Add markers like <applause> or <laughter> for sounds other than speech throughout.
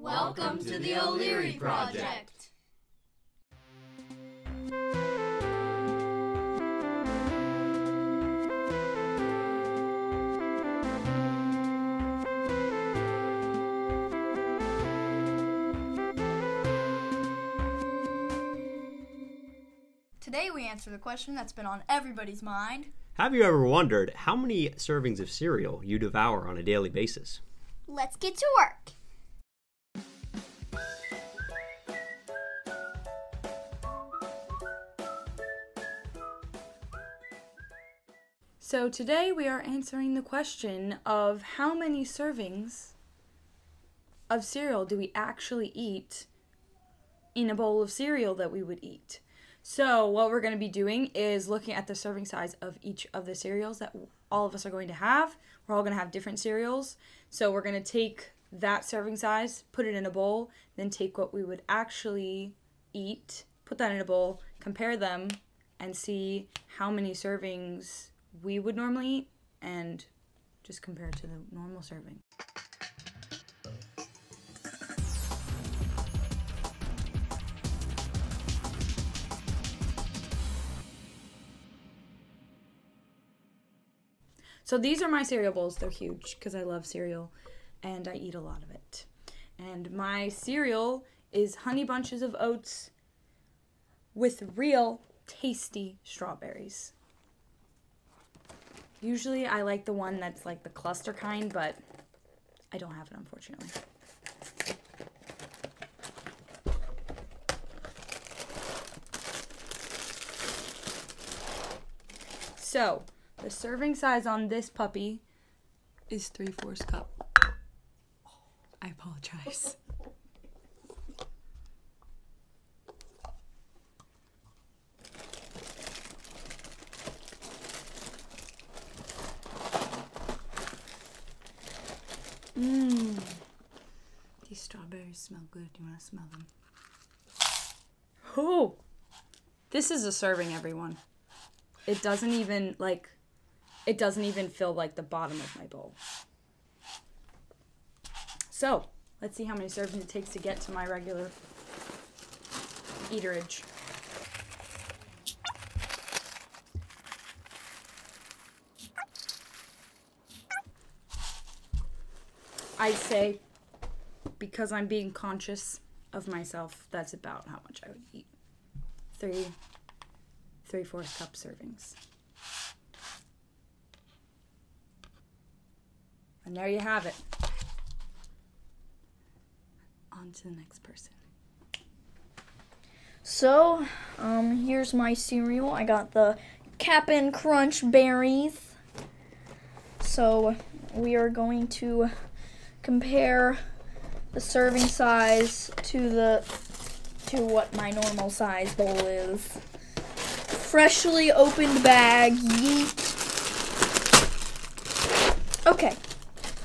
Welcome to the O'Leary Project. Today we answer the question that's been on everybody's mind. Have you ever wondered how many servings of cereal you devour on a daily basis? Let's get to work. So today we are answering the question of how many servings of cereal do we actually eat in a bowl of cereal that we would eat. So what we're going to be doing is looking at the serving size of each of the cereals that all of us are going to have. We're all going to have different cereals. So we're going to take that serving size, put it in a bowl, then take what we would actually eat, put that in a bowl, compare them, and see how many servings we would normally eat and just compare to the normal serving. So these are my cereal bowls. They're huge because I love cereal and I eat a lot of it. And my cereal is Honey Bunches of Oats with real tasty strawberries. Usually I like the one that's like the cluster kind, but I don't have it unfortunately. So, the serving size on this puppy is three fourths cup. I apologize. <laughs> Mmm. These strawberries smell good. Do you want to smell them? Oh! This is a serving, everyone. It doesn't even, like, it doesn't even fill, like, the bottom of my bowl. So, let's see how many servings it takes to get to my regular eaterage. I'd say because I'm being conscious of myself, that's about how much I would eat. Three, three fourths cup servings. And there you have it. On to the next person. So, um, here's my cereal. I got the Cap'n Crunch berries. So, we are going to compare the serving size to the to what my normal size bowl is. Freshly opened bag, yeet. Okay,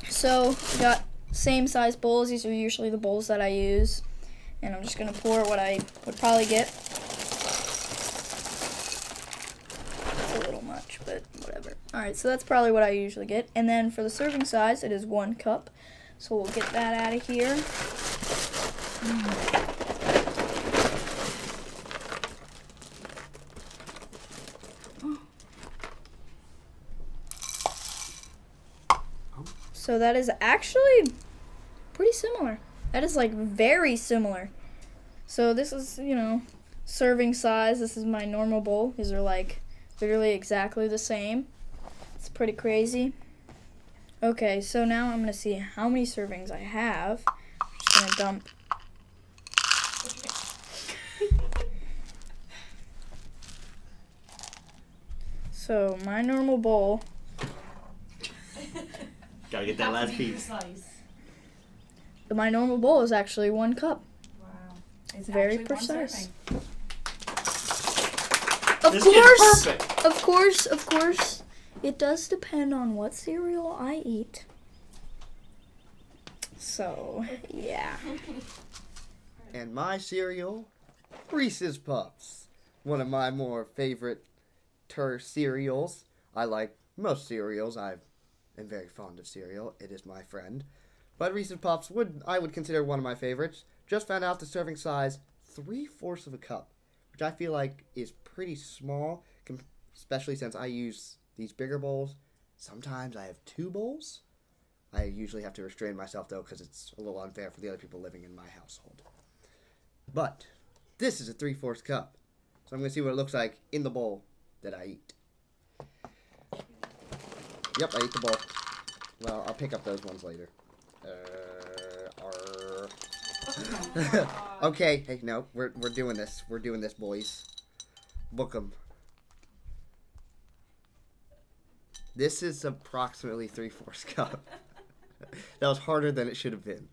so got same size bowls. These are usually the bowls that I use, and I'm just gonna pour what I would probably get. It's a little much, but whatever. All right, so that's probably what I usually get. And then for the serving size, it is one cup. So we'll get that out of here. So that is actually pretty similar. That is like very similar. So this is, you know, serving size. This is my normal bowl. These are like literally exactly the same. It's pretty crazy. Okay, so now I'm gonna see how many servings I have. I'm just gonna dump. So my normal bowl, <laughs> Gotta get that last piece. my normal bowl is actually one cup. Wow. It's Very precise. Of This course, is perfect. of course, of course, it does depend on what cereal I eat. So yeah. <laughs> And my cereal, Reese's Puffs. One of my more favorite ter cereals. I like most cereals. I am very fond of cereal. It is my friend. But Reese's Puffs would I would consider one of my favorites. Just found out the serving size three fourths of a cup, which I feel like is pretty small, especially since I use these bigger bowls. Sometimes I have two bowls. I usually have to restrain myself though because it's a little unfair for the other people living in my household. But this is a three fourths cup, so I'm gonna see what it looks like in the bowl that I eat. Yep, I ate the bowl. Well, I'll pick up those ones later. Uh, arr. <laughs> okay, hey, no, we're we're doing this. We're doing this, boys. Book 'em. This is approximately three fourths cup. <laughs> that was harder than it should have been.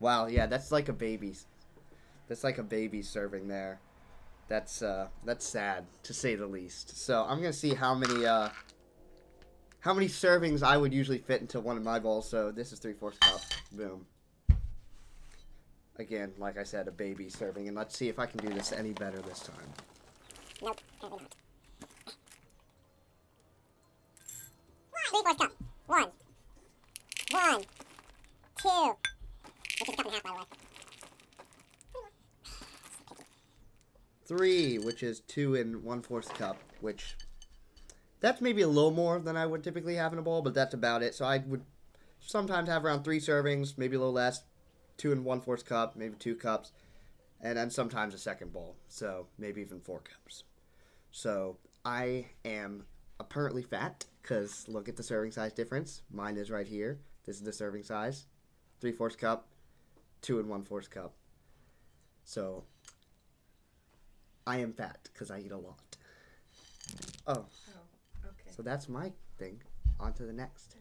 Wow, yeah, that's like a baby's. That's like a baby serving there. That's uh, that's sad to say the least. So I'm gonna see how many uh, how many servings I would usually fit into one of my bowls. So this is three fourths cup. Boom. Again, like I said, a baby serving, and let's see if I can do this any better this time. Nope, Three, which is two and one fourth cup, which that's maybe a little more than I would typically have in a bowl, but that's about it. So I would sometimes have around three servings, maybe a little less, two and one fourth cup, maybe two cups, and then sometimes a second bowl. So maybe even four cups. So I am apparently fat because look at the serving size difference. Mine is right here. This is the serving size, three fourths cup, two and one fourth cup. So I am fat because I eat a lot. Oh. okay. So that's my thing. On to the next.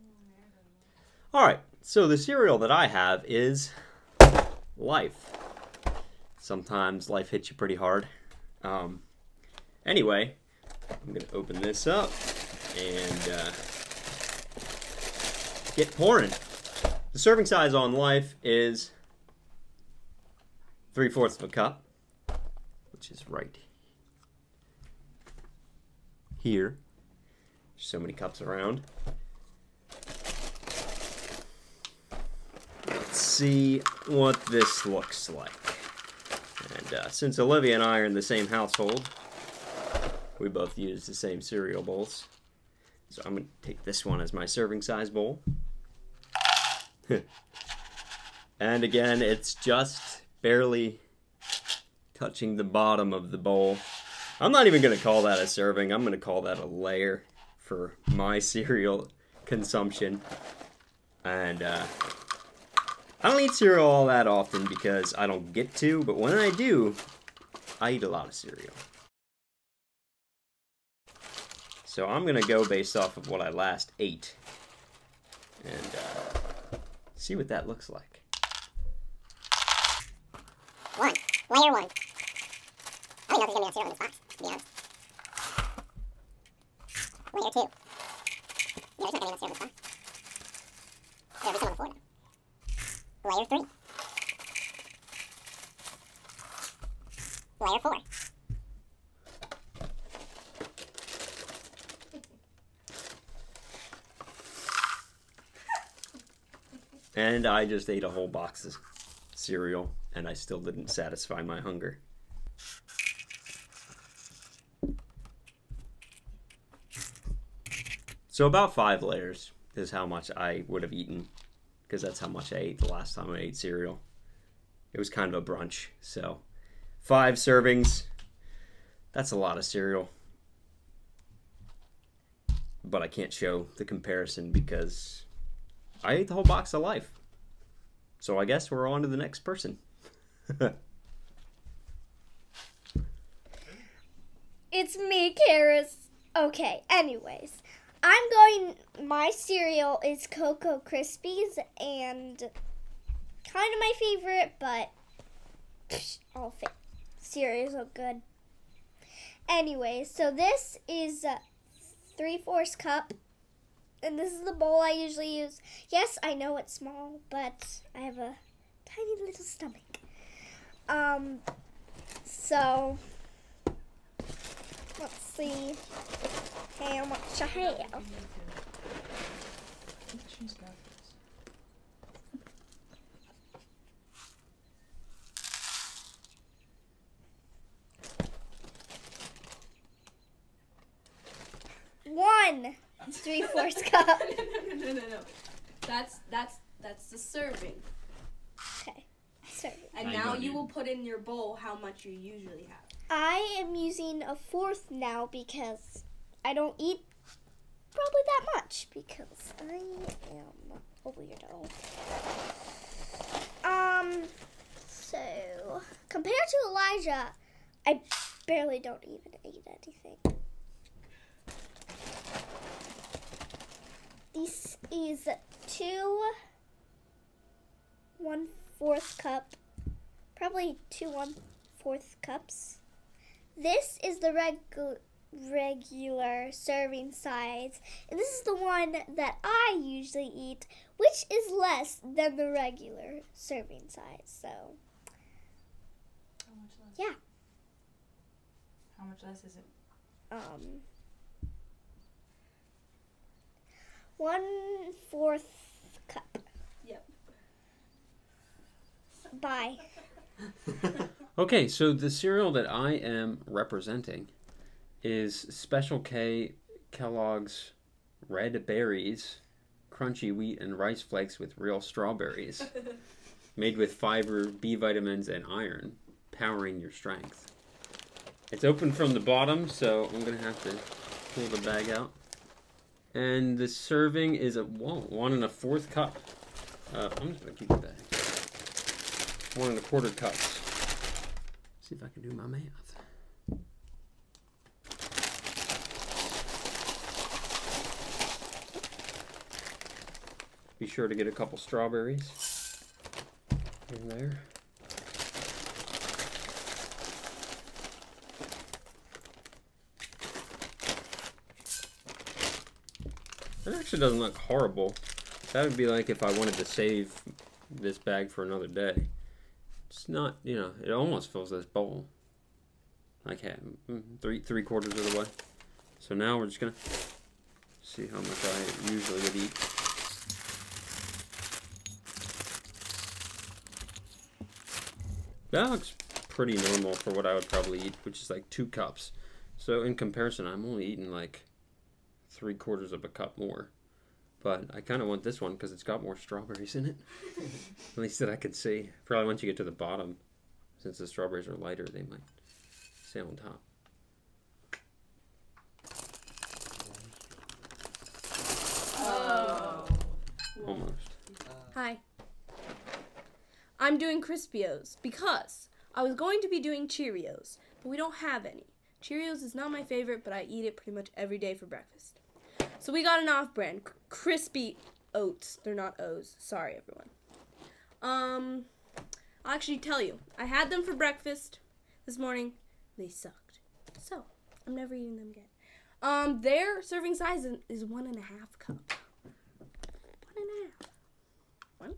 All right. So the cereal that I have is life. Sometimes life hits you pretty hard. Um, anyway, I'm gonna open this up and uh, get pouring. The serving size on life is three fourths of a cup, which is right here. So many cups around. Let's see what this looks like. And uh, since Olivia and I are in the same household, we both use the same cereal bowls. So I'm going to take this one as my serving size bowl. <laughs> and again, it's just barely touching the bottom of the bowl. I'm not even going to call that a serving. I'm going to call that a layer for my <laughs> cereal consumption. And uh, I don't eat cereal all that often because I don't get to, but when I do, I eat a lot of cereal. So I'm going to go based off of what I last ate and uh, see what that looks like. One. Layer one. I know there's gonna be this box, to be honest. There's not box. There'll be floor now. Layer three. Layer four. And I just ate a whole box of cereal and I still didn't satisfy my hunger. So about five layers is how much I would have eaten because that's how much I ate the last time I ate cereal. It was kind of a brunch, so five servings. That's a lot of cereal. But I can't show the comparison because I ate the whole box of life. So I guess we're on to the next person. <laughs> It's me, Karis. Okay, anyways. I'm going. My cereal is Cocoa Krispies and kind of my favorite, but all fa- cereals are good. Anyways, so this is a three fourths cup, and this is the bowl I usually use. Yes, I know it's small, but I have a tiny little stomach. Um, so see how much I have. One three fourths <laughs> cup. no, no, no, no, no. That's that's that's the serving. Okay. Serving. And now you will put in your bowl how much you usually have. I am using a fourth now because I don't eat probably that much because I am a weirdo. Um, so compared to Elijah, I barely don't even eat anything. This is two one fourth cup, probably two one fourth cups. This is the regu- regular serving size, and this is the one that I usually eat, which is less than the regular serving size. So, How much less? Yeah. How much less is it? um, one fourth cup. Yep. Bye. <laughs> Okay, so the cereal that I am representing is Special K Kellogg's Red Berries, crunchy wheat and rice flakes with real strawberries, <laughs> made with fiber, B vitamins, and iron, powering your strength. It's open from the bottom, so I'm gonna have to pull the bag out. And the serving is a whoa, one and a fourth cup. Uh, I'm just gonna keep the bag. One and a quarter cups. See if I can do my math. Be sure to get a couple strawberries in there. That actually doesn't look horrible. That would be like if I wanted to save this bag for another day. Not, you know, it almost fills this bowl. Like mm, three three quarters of the way. So now we're just gonna see how much I usually would eat. That looks pretty normal for what I would probably eat, which is like two cups. So in comparison, I'm only eating like three quarters of a cup more. But I kind of want this one because it's got more strawberries in it. <laughs> At least that I could see. Probably once you get to the bottom, since the strawberries are lighter, they might stay on top. Oh. Almost. Hi. I'm doing Crispios because I was going to be doing Cheerios, but we don't have any. Cheerios is not my favorite, but I eat it pretty much every day for breakfast. So we got an off-brand crispy oats. They're not O's. Sorry, everyone. Um, I'll actually tell you. I had them for breakfast this morning. They sucked. So I'm never eating them again. Um, their serving size is- one and a half cup. One and a half. One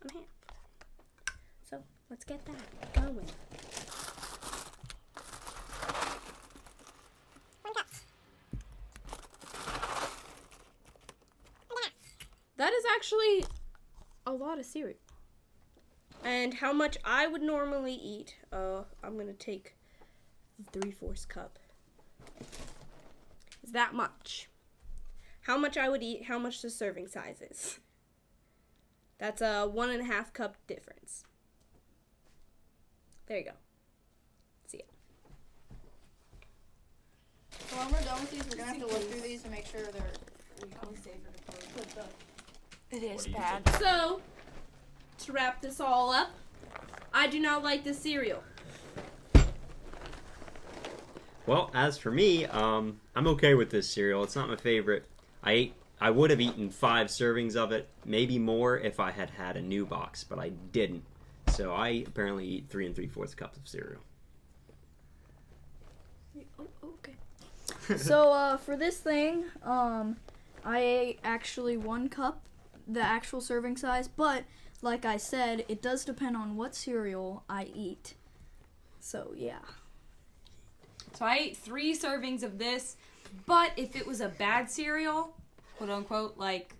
and a half. So let's get that going. That is actually a lot of cereal. And how much I would normally eat, uh, I'm gonna take the three fourths cup. Is that much? How much I would eat, how much the serving size is. That's a one and a half cup difference. There you go. See it. So when we're done with these, we're gonna have to look through these and make sure they're. We can save It is bad. So, to wrap this all up, I do not like this cereal. Well, as for me, um, I'm okay with this cereal. It's not my favorite. I ate. I would have eaten five servings of it, maybe more, if I had had a new box, but I didn't. So I apparently eat three and three fourths cups of cereal. Oh, okay. <laughs> so uh, for this thing, um, I ate actually one cup, the actual serving size. But like I said, it does depend on what cereal I eat. So yeah. So I ate three servings of this, but if it was a bad cereal, quote unquote, like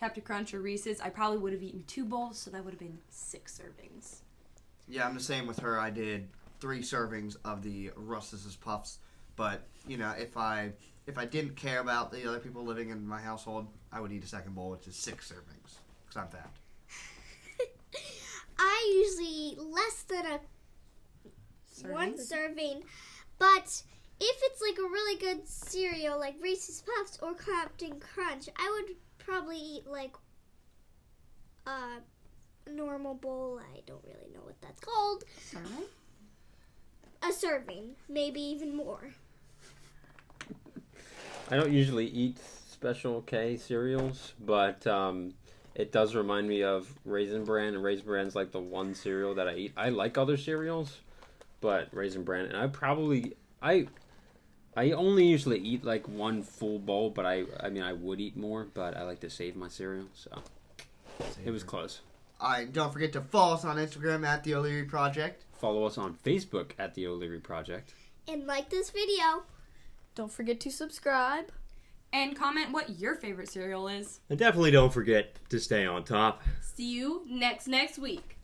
Captain Crunch or Reese's, I probably would have eaten two bowls, so that would have been six servings. Yeah, I'm the same with her. I did three servings of the Reese's Puffs But you know, if I if I didn't care about the other people living in my household, I would eat a second bowl, which is six servings, because I'm fat. <laughs> I usually eat less than a one Serving? serving, but if it's like a really good cereal like Reese's Puffs or Captain Crunch, I would probably eat like a normal bowl. I don't really know what that's called. Serving? A serving, maybe even more. I don't usually eat Special K cereals, but um, it does remind me of Raisin Bran, and Raisin Bran's like the one cereal that I eat. I like other cereals, but Raisin Bran, and I probably I I only usually eat like one full bowl, but I I mean I would eat more, but I like to save my cereal, so it was close. All right, don't forget to follow us on Instagram at the O'Leary Project. Follow us on Facebook at the O'Leary Project. And like this video. Don't forget to subscribe. And comment what your favorite cereal is. And definitely don't forget to stay on top. See you next next week.